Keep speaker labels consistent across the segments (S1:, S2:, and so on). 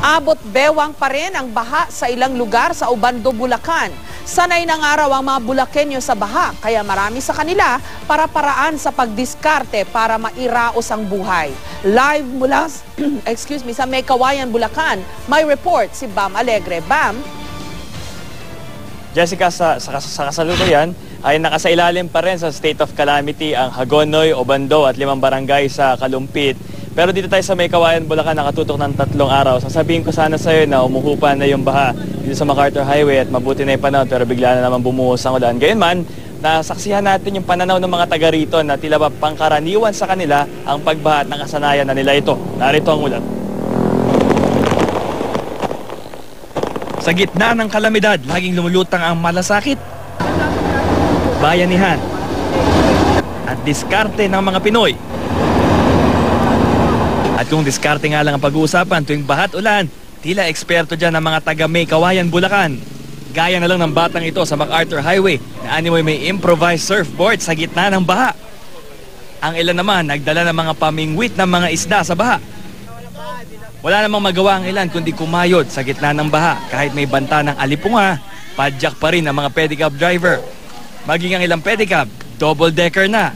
S1: Abot bewang pa rin ang baha sa ilang lugar sa Ubando, Bulacan. Sanay ng araw ang mga Bulakenyo sa baha, kaya marami sa kanila para paraan sa pagdiskarte para mairaos ang buhay. Live mula excuse me, sa Mekawayan, Bulacan, may report si Bam Alegre. Bam,
S2: Jessica, sa, sa, sa kasalukuyan ay nakasailalim pa rin sa state of calamity ang Hagonoy, Obando at limang barangay sa Kalumpit. Pero dito tayo sa May Kawayan, Bulacan, nakatutok ng tatlong araw. Sasabihin ko sana sa iyo na umuhupa na yung baha dito sa MacArthur Highway at mabuti na yung panahon pero bigla na naman bumuhos ang ulan. Gayunman, nasaksihan natin yung pananaw ng mga taga rito na tila ba pangkaraniwan sa kanila ang pagbaha at nakasanayan na nila ito. Narito ang ulat. Sa gitna ng kalamidad, laging lumulutang ang malasakit, bayanihan, at diskarte ng mga Pinoy. At kung diskarte nga lang ang pag-uusapan tuwing bahat ulan, tila eksperto dyan ang mga taga May Kawayan, Bulacan. Gaya na lang ng batang ito sa MacArthur Highway na anyway may improvised surfboard sa gitna ng baha. Ang ilan naman nagdala ng mga pamingwit ng mga isda sa baha. Wala namang magawa ang ilan kundi kumayod sa gitna ng baha kahit may banta ng alipunga, padyak pa rin ang mga pedicab driver. Maging ang ilang pedicab, double decker na.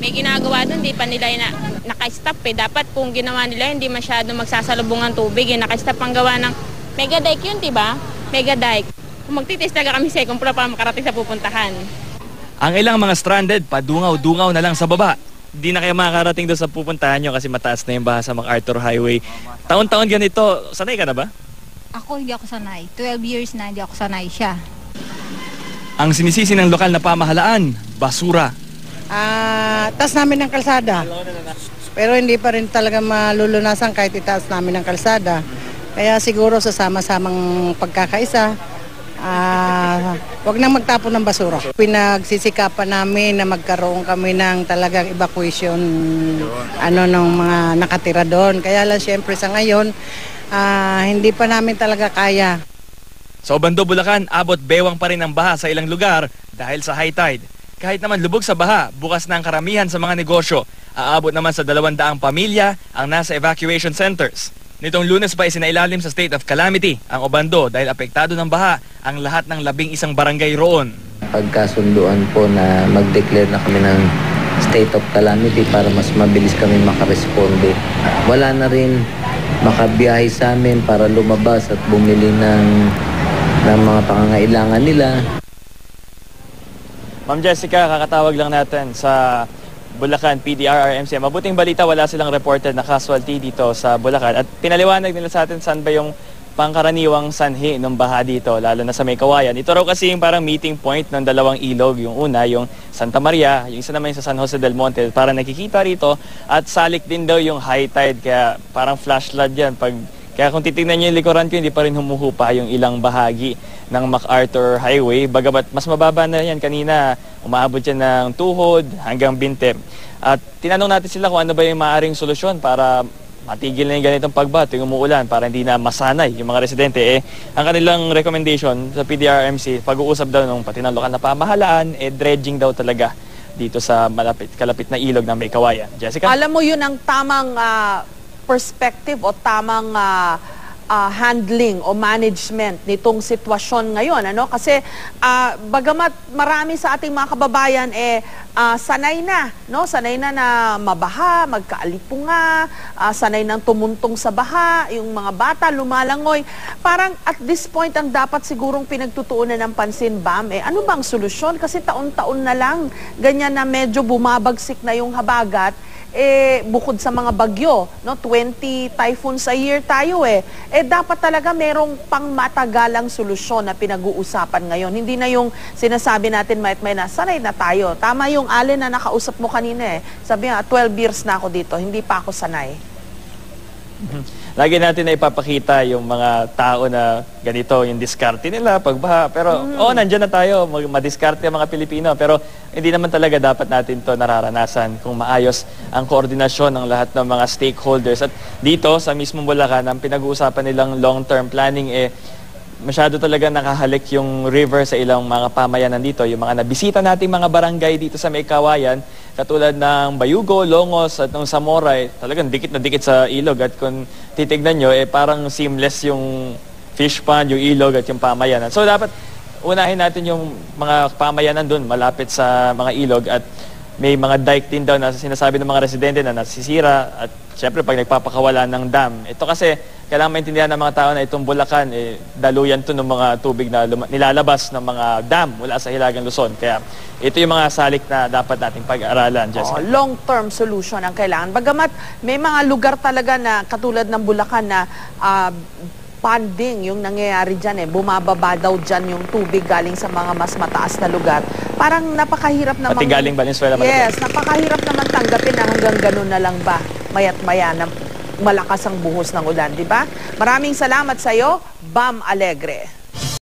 S3: may ginagawa doon, di pa nila na, naka-stop eh. Dapat kung ginawa nila, hindi masyado magsasalubong ang tubig eh. Naka-stop ang gawa ng mega dike yun, di ba? Mega dike. Kung magtitis talaga kami second floor para makarating sa pupuntahan.
S2: Ang ilang mga stranded, padungaw-dungaw na lang sa baba. Di na kayo makakarating doon sa pupuntahan nyo kasi mataas na yung baha sa MacArthur Highway. Taon-taon ganito, sanay ka na ba?
S4: Ako hindi ako sanay. 12 years na hindi ako sanay siya.
S2: Ang sinisisi ng lokal na pamahalaan, basura.
S5: Ah, taas namin ng kalsada. Pero hindi pa rin talaga malulunasan kahit itaas namin ng kalsada. Kaya siguro sa sama-samang pagkakaisa, ah, wag nang magtapon ng basura. Pinagsisikapan namin na magkaroon kami ng talagang evacuation ano ng mga nakatira doon. Kaya lang syempre sa ngayon, ah, hindi pa namin talaga kaya.
S2: Sa Obando, Bulacan, abot bewang pa rin ang baha sa ilang lugar dahil sa high tide. Kahit naman lubog sa baha, bukas na ang karamihan sa mga negosyo. Aabot naman sa 200 pamilya ang nasa evacuation centers. Nitong lunes pa isinailalim sa state of calamity ang Obando dahil apektado ng baha ang lahat ng labing isang barangay roon.
S6: pagkasunduan po na mag-declare na kami ng state of calamity para mas mabilis kami makaresponde. Wala na rin makabiyahe sa amin para lumabas at bumili ng, ng mga pangangailangan nila.
S2: Ma'am Jessica, kakatawag lang natin sa Bulacan PDRRMC. Mabuting balita, wala silang reported na casualty dito sa Bulacan. At pinaliwanag nila sa atin saan ba yung pangkaraniwang sanhi ng baha dito, lalo na sa may kawayan. Ito raw kasi yung parang meeting point ng dalawang ilog. Yung una, yung Santa Maria, yung isa naman yung sa San Jose del Monte. Parang nakikita rito at salik din daw yung high tide. Kaya parang flash flood yan pag kaya kung titingnan niyo yung likuran ko, hindi pa rin humuhupa yung ilang bahagi ng MacArthur Highway. Bagamat mas mababa na yan kanina, umaabot yan ng tuhod hanggang binte. At tinanong natin sila kung ano ba yung maaaring solusyon para matigil na yung ganitong pagbaha tuwing umuulan para hindi na masanay yung mga residente. Eh, ang kanilang recommendation sa PDRMC, pag-uusap daw ng pati ng lokal na pamahalaan, eh, dredging daw talaga dito sa malapit, kalapit na ilog ng May Kawayan. Jessica?
S1: alam mo yun ang tamang ah, perspective o tamang ah, ah, handling o management nitong sitwasyon ngayon ano? Kasi ah, bagamat marami sa ating mga kababayan eh ah, sanay na no? Sanay na na mabaha magkaalipunga ah, sanay nang tumuntong sa baha yung mga bata lumalangoy. Parang at this point ang dapat sigurong pinagtutuunan ng pansin bam eh ano bang solusyon? Kasi taon-taon na lang ganyan na medyo bumabagsik na yung habagat eh, bukod sa mga bagyo, no, 20 typhoons a year tayo eh. Eh, dapat talaga merong pangmatagalang solusyon na pinag-uusapan ngayon. Hindi na yung sinasabi natin, may may na, sanay na tayo. Tama yung alin na nakausap mo kanina eh. Sabi nga, 12 years na ako dito, hindi pa ako sanay.
S2: Lagi natin na ipapakita yung mga tao na ganito, yung diskarte nila, pagbaha. Pero, oo, nandyan na tayo, madiskarte ang mga Pilipino. Pero, hindi naman talaga dapat natin to nararanasan kung maayos ang koordinasyon ng lahat ng mga stakeholders. At dito, sa mismong Bulacan, ang pinag-uusapan nilang long-term planning, eh, masyado talaga nakahalik yung river sa ilang mga pamayanan dito. Yung mga nabisita nating mga barangay dito sa May Kawayan, katulad ng Bayugo, Longos at ng Samoray, talagang dikit na dikit sa ilog. At kung titignan nyo, eh, parang seamless yung fish pond, yung ilog at yung pamayanan. So dapat unahin natin yung mga pamayanan dun malapit sa mga ilog at may mga dike din daw na sinasabi ng mga residente na nasisira at syempre pag nagpapakawala ng dam. Ito kasi kailangan maintindihan ng mga tao na itong Bulacan, eh, daluyan to ng mga tubig na nilalabas ng mga dam mula sa Hilagang Luzon. Kaya ito yung mga salik na dapat nating pag-aralan,
S1: Oh,
S2: Jessica.
S1: long-term solution ang kailangan. Bagamat may mga lugar talaga na katulad ng Bulacan na ah, panding yung nangyayari dyan eh. Bumababa daw dyan yung tubig galing sa mga mas mataas na lugar. Parang napakahirap naman.
S2: Pati galing Valenzuela,
S1: Yes, napakahirap naman tanggapin na hanggang ganun na lang ba mayat maya na malakas ang buhos ng ulan, di ba? Maraming salamat sa iyo, Bam Alegre.